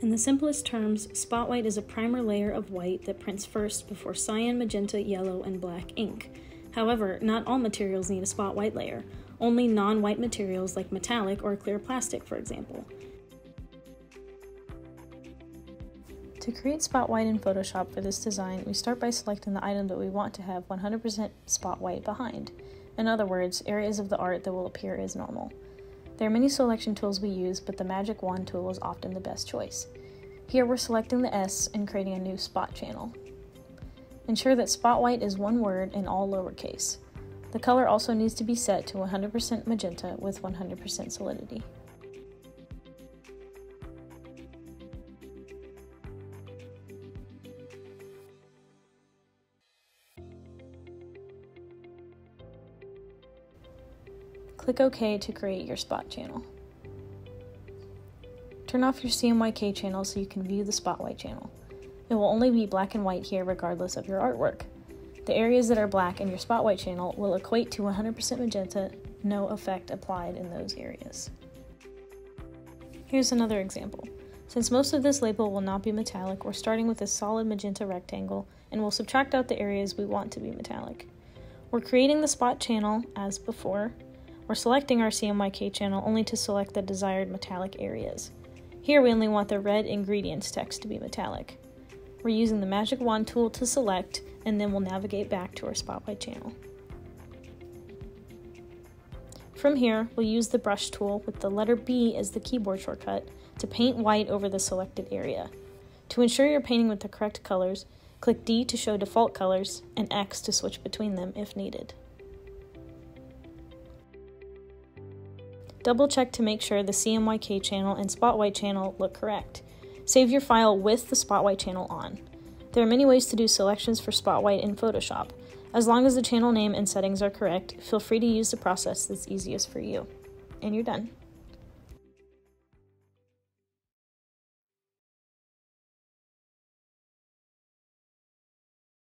In the simplest terms, spot white is a primer layer of white that prints first before cyan, magenta, yellow, and black ink. However, not all materials need a spot white layer, only non white materials like metallic or clear plastic, for example. To create spot white in Photoshop for this design, we start by selecting the item that we want to have 100% spot white behind. In other words, areas of the art that will appear as normal. There are many selection tools we use, but the Magic Wand tool is often the best choice. Here we're selecting the S and creating a new spot channel. Ensure that spot white is one word in all lowercase. The color also needs to be set to 100% magenta with 100% solidity. Click OK to create your spot channel. Turn off your CMYK channel so you can view the spot white channel. It will only be black and white here regardless of your artwork. The areas that are black in your spot white channel will equate to 100% magenta, no effect applied in those areas. Here's another example. Since most of this label will not be metallic, we're starting with a solid magenta rectangle and we'll subtract out the areas we want to be metallic. We're creating the spot channel as before, we're selecting our CMYK channel only to select the desired metallic areas. Here we only want the red ingredients text to be metallic. We're using the Magic Wand tool to select, and then we'll navigate back to our spot white channel. From here, we'll use the brush tool with the letter B as the keyboard shortcut to paint white over the selected area. To ensure you're painting with the correct colors, click D to show default colors and X to switch between them if needed. Double check to make sure the CMYK channel and Spot White channel look correct. Save your file with the Spot White channel on. There are many ways to do selections for Spot White in Photoshop. As long as the channel name and settings are correct, feel free to use the process that's easiest for you. And you're done.